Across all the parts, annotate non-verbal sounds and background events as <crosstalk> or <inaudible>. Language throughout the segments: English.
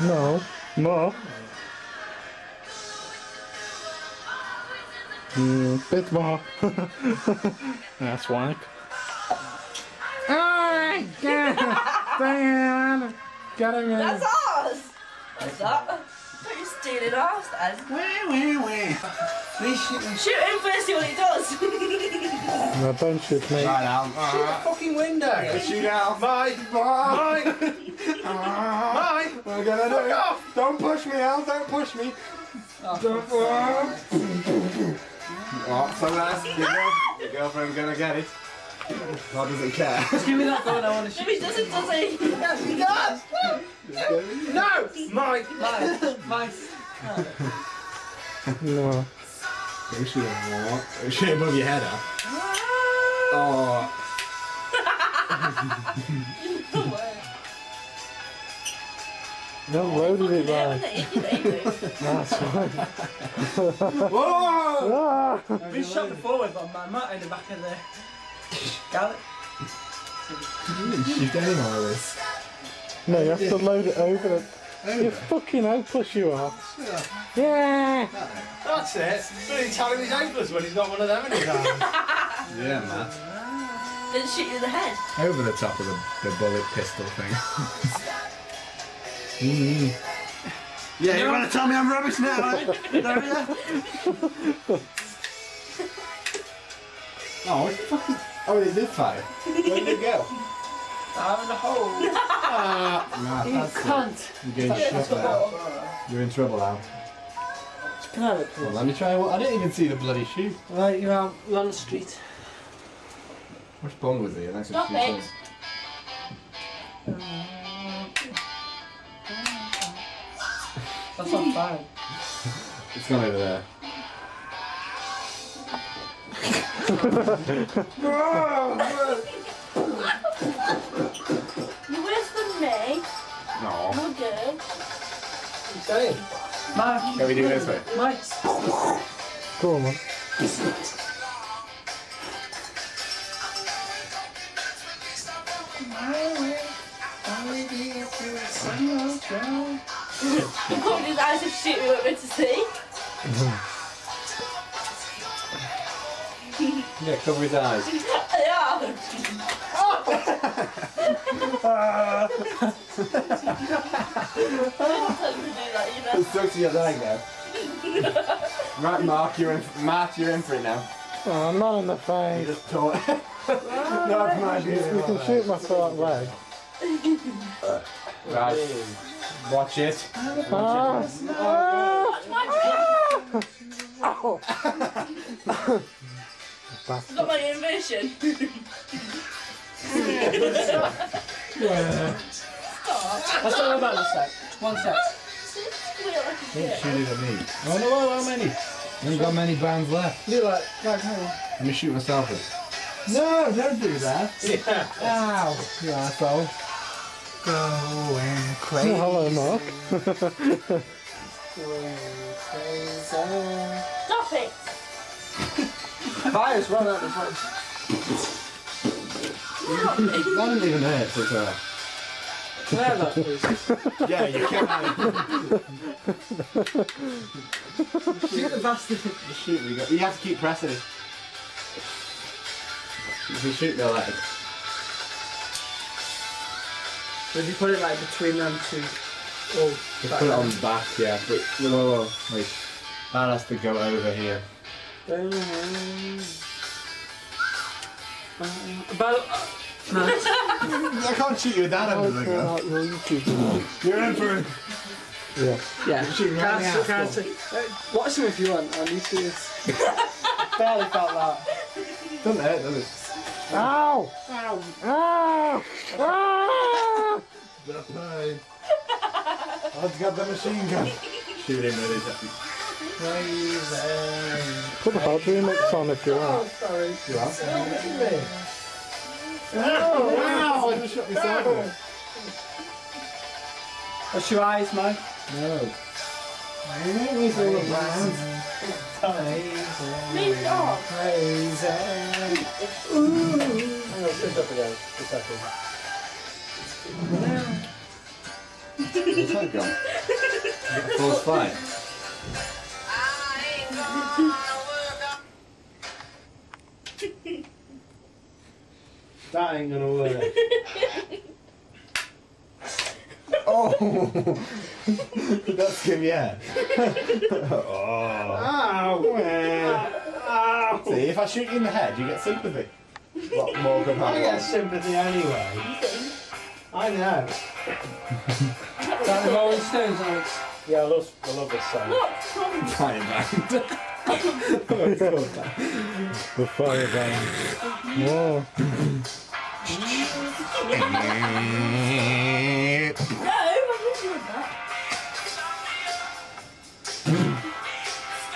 No. No. Mm, bit more. <laughs> That's whack. Alright, get him! Get him in! That's ours! What's that? Don't you stealing ours, Dad. Where, where, where? Please shoot me. Shoot him first, see what he does. <laughs> No, don't shoot me. Right, Al. Shoot the fucking window. Shoot Al. Mike, Mike. Mike. We're gonna do it. Don't push me, Al. Don't push me. Oh, Don't. Oh, so that's your, girl, your girlfriend's gonna get it. God doesn't care. Just Give me that gun, I want to if he doesn't, does he? yes, he does. No, Mike. shoot. Mike. No. Don't shoot him. What? Shoot him above your head, Al. Ah! Oh. <laughs> No, loaded it Yeah, right. it? You can aim it. That's right. Whoa! <laughs> Ah! I've been shot before with a man in the back of the galley. You didn't shoot anyone with this. No, you have to load it over it. You fucking hopeless you are. Yeah! That's it. But he's telling he's hopeless when he's got one of them in his hand. yeah, Matt. Didn't shoot you in the head. Over the top of the, the bullet pistol thing. <laughs> mm. Yeah, you want to tell me I'm rubbish now, eh? Don't you? oh, what the fucking... Oh, they did fire. Where did it go? I'm in the hole. Ah, <laughs> nah, that's it. Cunt. You're getting shot now. You're in trouble now. Can I have it, Well, let me try. I didn't even see the bloody shoe. Right, you're on, you're on the street. Which bum was he? Thanks for Stop it. That's on fire. It's gone over there. You're worse than me. No. You're good. Mike, Can we do it this way? Mike. Go on, man. He covered his eyes and shoot me with me to see. Yeah, cover his eyes. Yeah. I didn't tell him to do that, you know. It's stuck to your leg now. right, Mark, you're in. Matt, you're in for it now. Oh, I'm not in the You just taught. That's my You can shoot my front leg. Right. Watch it. Ah! Watch my feet. Ow! It's not my invasion. Let's talk about this sec. One shit. shoot it at me. Oh no, oh, how many? You ain't got many bands left. Do like, like, hang on. Let me shoot myself it. No, don't do that. Yeah. Ow, you asshole. Going Oh, crazy. hello, Mark. Stop it. Fire's run out of place. That didn't even hurt, so it's alright. Can that, please? Yeah, you can. Shoot the bastard. The shoot we got. You have to keep pressing it. If you shoot the leg. So if you put it like between them two. Oh, Just put it on the back, yeah. But whoa, whoa, whoa. Wait. That has to go over here. About. Uh, no. <laughs> I can't shoot you with that under the gun. Okay, you keep- You're in for it. Yeah. Yeah. Shoot right in the Can't, can't asshole. Uh, watch them if you want. I need to see this. <laughs> Barely felt that. Doesn't hurt, does it? Ow! Ow! Ow! Ah! The pain. I've got the machine gun. Shoot him with it. Crazy. Put the battery mix on if you want. sorry. You are? Oh, wow! I just shot myself. in it. What's your eyes, Mike? No. You make me feel around. Leave it off. Crazy. Hang on, sit up again. A second. Where's that gone? False fight. That ain't gonna work. Oh! <laughs> That's good, yeah. oh. oh Ow! Ow! Oh. See, if I shoot you in the head, you get sympathy. What Morgan I get sympathy anyway. I know. <laughs> That the Rolling Stones, Alex? Yeah, I love, I love this song. Not from Fire. The fire band. Whoa. No, I'm not doing that.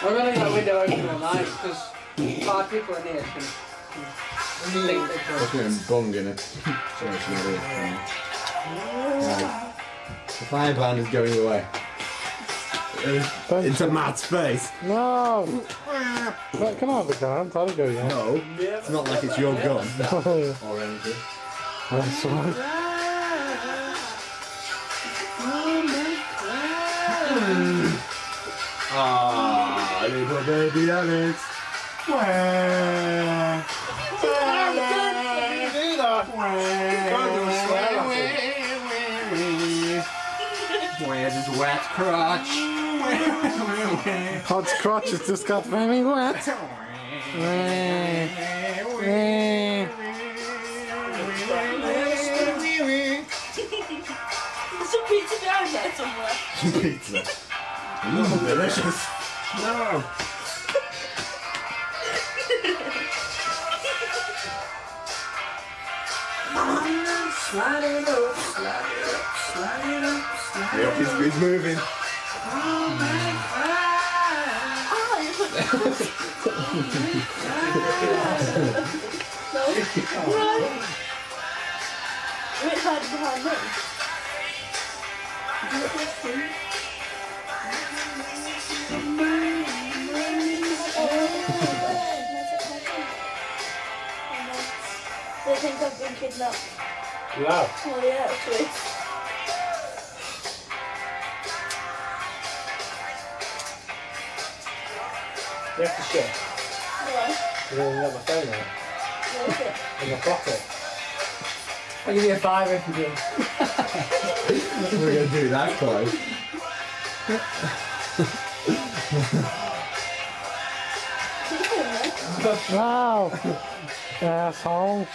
I'm gonna leave that window open all night because five people in here can, can think they can. Looking at bung in it. Sorry, it's not it. Right. The fire band is going away. Into Matt's face. No! Right, can I have the gun? I'll go, yeah. No, it's not like it's your gun <laughs> That's or anything. right. Ah, little baby Alex. Where? Where's wet crotch? Hod's crotch has just got very wet. There's some pizza down there somewhere. Pizza. Mm, delicious. No. Slide it up, slide it up, slide it up, slide Yep, he's, he's moving. You put Right. Wait, hide behind me. Do you think so? They think I've been kidnapped. Wow. Well, yeah, actually. You have to shit. Why? You don't have my phone out. It? In my pocket. I'll give you a five if you do. We're going to do that close. Keep it in there. Wow! Asshole.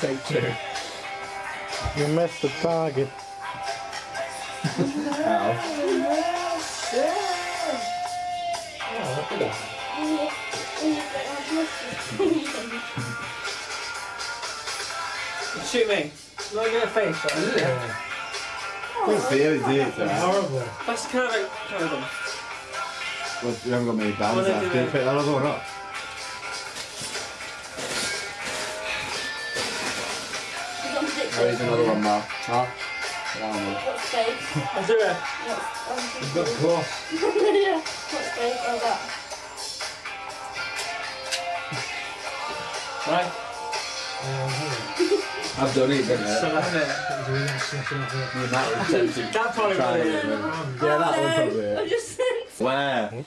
Take two. You missed the target. Ow. Shoot me. Look at your face, right? Yeah. Don't feel it, do you? It's alright. Horrible. That's kind of like, kind of them. Well, you haven't got many bands Well, left. do Do you it. pick that other one up? He's on six. There's another one, Mark. Mark? That one. What space? I'll do it. What's He's got claws. yeah. What space? Oh, that. Right. I've done it, didn't So that's it. That was probably Try will it. Yeah, that one no. probably. I just said. Where?